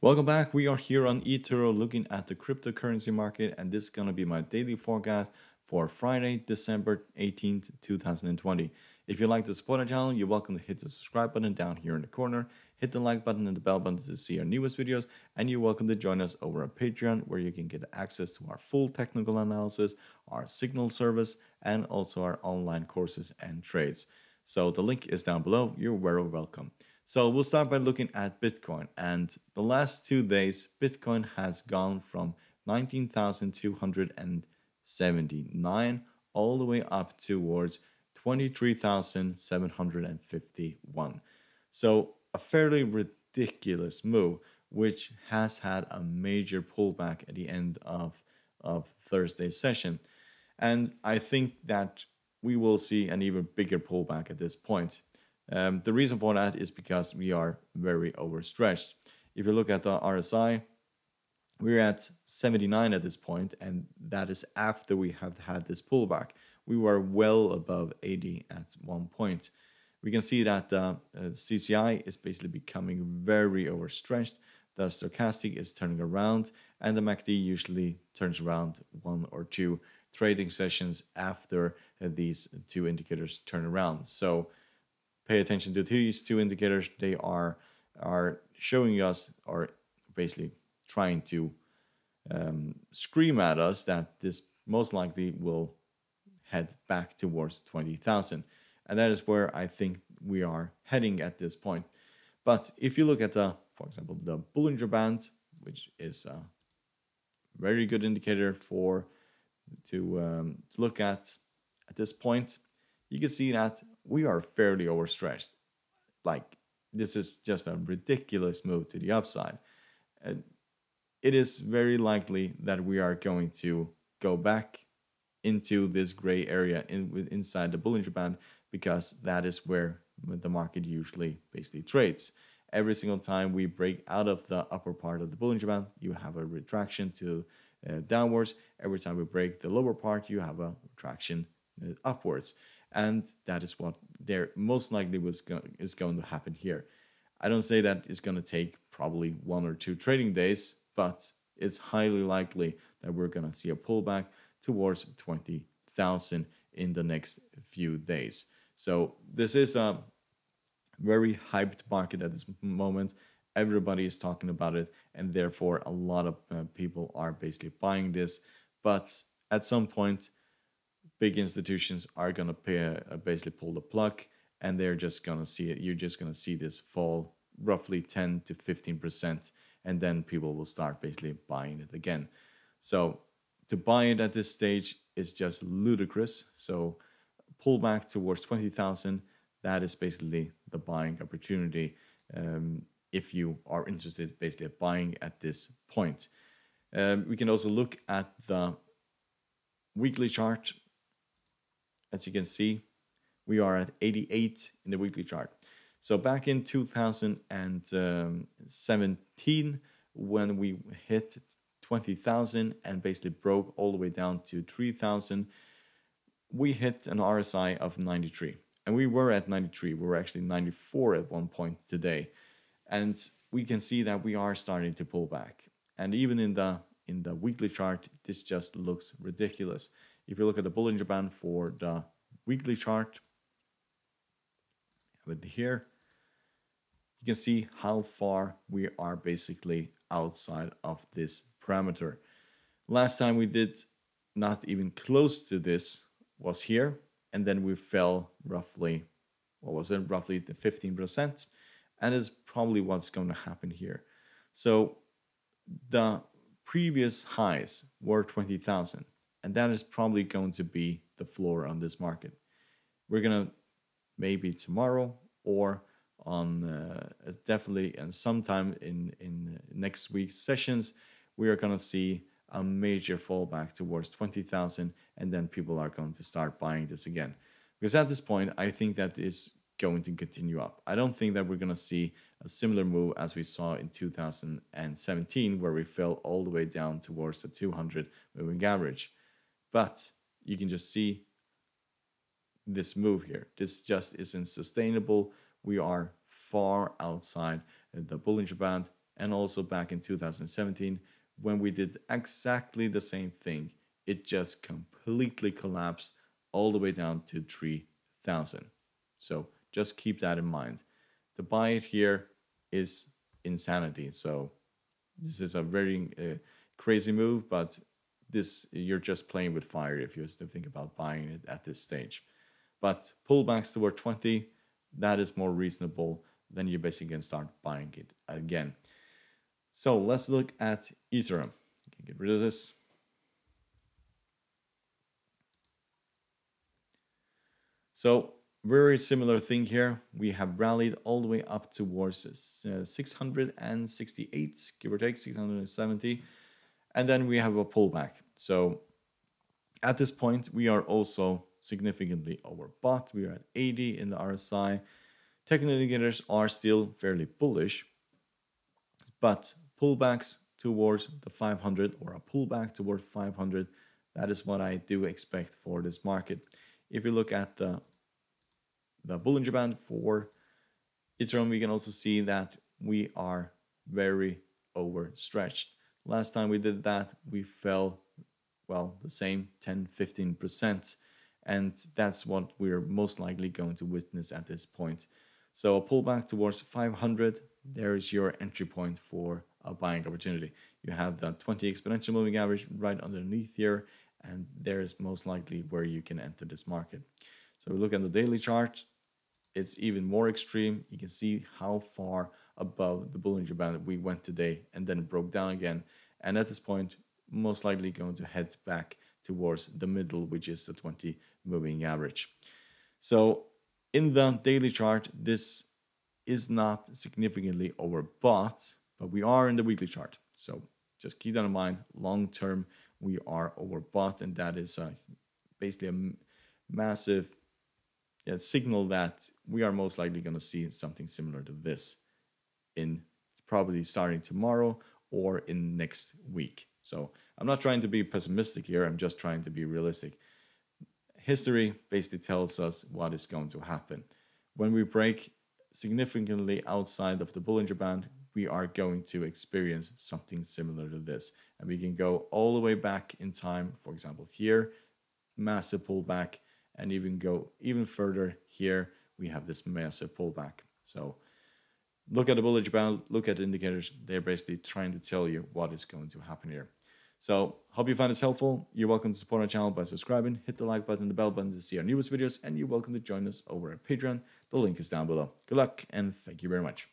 Welcome back. We are here on eToro looking at the cryptocurrency market, and this is going to be my daily forecast for Friday, December 18th, 2020. If you like to support our channel, you're welcome to hit the subscribe button down here in the corner, hit the like button and the bell button to see our newest videos, and you're welcome to join us over on Patreon where you can get access to our full technical analysis, our signal service, and also our online courses and trades. So the link is down below. You're very welcome. So we'll start by looking at Bitcoin. And the last two days, Bitcoin has gone from 19,279 all the way up towards 23,751. So a fairly ridiculous move, which has had a major pullback at the end of, of Thursday's session. And I think that we will see an even bigger pullback at this point. Um, the reason for that is because we are very overstretched. If you look at the RSI, we're at 79 at this point, and that is after we have had this pullback we were well above 80 at one point. We can see that the uh, CCI is basically becoming very overstretched. The stochastic is turning around, and the MACD usually turns around one or two trading sessions after uh, these two indicators turn around. So pay attention to these two indicators. They are are showing us, or basically trying to um, scream at us that this most likely will head back towards 20,000. And that is where I think we are heading at this point. But if you look at the, for example, the Bollinger Band, which is a very good indicator for to, um, to look at at this point, you can see that we are fairly overstretched. Like this is just a ridiculous move to the upside. And it is very likely that we are going to go back into this gray area in, inside the Bollinger Band because that is where the market usually basically trades. Every single time we break out of the upper part of the Bollinger Band, you have a retraction to uh, downwards. Every time we break the lower part, you have a retraction upwards. And that is what there most likely was go is going to happen here. I don't say that it's going to take probably one or two trading days, but it's highly likely that we're going to see a pullback towards 20,000 in the next few days. So this is a very hyped market at this moment. Everybody is talking about it, and therefore a lot of uh, people are basically buying this. But at some point, big institutions are gonna pay, uh, basically pull the plug, and they're just gonna see it. You're just gonna see this fall roughly 10 to 15 percent, and then people will start basically buying it again. So to buy it at this stage is just ludicrous. So pull back towards 20,000. That is basically the buying opportunity um, if you are interested basically at buying at this point. Um, we can also look at the weekly chart. As you can see, we are at 88 in the weekly chart. So back in 2017, um, when we hit 20,000 and basically broke all the way down to 3,000, we hit an RSI of 93. And we were at 93. We were actually 94 at one point today. And we can see that we are starting to pull back. And even in the in the weekly chart, this just looks ridiculous. If you look at the Bollinger Band for the weekly chart, with here, you can see how far we are basically outside of this parameter. Last time we did not even close to this was here, and then we fell roughly, what was it, roughly the 15%, and is probably what's going to happen here. So the previous highs were 20,000, and that is probably going to be the floor on this market. We're going to maybe tomorrow or on uh, definitely and sometime in in next week's sessions we are going to see a major fallback towards 20,000 and then people are going to start buying this again. Because at this point, I think that is going to continue up. I don't think that we're going to see a similar move as we saw in 2017 where we fell all the way down towards the 200 moving average. But you can just see this move here. This just isn't sustainable. We are far outside the Bollinger Band and also back in 2017 when we did exactly the same thing. It just completely collapsed all the way down to 3000. So just keep that in mind. To buy it here is insanity. So this is a very uh, crazy move, but this you're just playing with fire if you think about buying it at this stage. But pullbacks toward 20, that is more reasonable. Then you basically can start buying it again. So let's look at Ethereum. Get rid of this. So very similar thing here. We have rallied all the way up towards uh, 668, give or take 670. And then we have a pullback. So at this point, we are also significantly overbought. We are at 80 in the RSI. Technical indicators are still fairly bullish, but pullbacks towards the 500 or a pullback toward 500, that is what I do expect for this market. If you look at the, the Bollinger Band for Ethereum, we can also see that we are very overstretched. Last time we did that, we fell, well, the same 10 15%. And that's what we're most likely going to witness at this point. So a pullback towards 500, there is your entry point for a buying opportunity. You have the 20 exponential moving average right underneath here, and there is most likely where you can enter this market. So we look at the daily chart, it's even more extreme. You can see how far above the Bollinger Band we went today and then broke down again. And at this point, most likely going to head back towards the middle, which is the 20 moving average. So in the daily chart, this is not significantly overbought, but we are in the weekly chart. So just keep that in mind. Long term, we are overbought, and that is basically a massive yeah, signal that we are most likely going to see something similar to this in probably starting tomorrow or in next week. So I'm not trying to be pessimistic here. I'm just trying to be realistic. History basically tells us what is going to happen. When we break significantly outside of the Bollinger Band, we are going to experience something similar to this. And we can go all the way back in time, for example, here, massive pullback, and even go even further here, we have this massive pullback. So look at the Bollinger Band, look at the indicators. They're basically trying to tell you what is going to happen here. So hope you find this helpful. You're welcome to support our channel by subscribing, hit the like button, the bell button to see our newest videos, and you're welcome to join us over at Patreon. The link is down below. Good luck and thank you very much.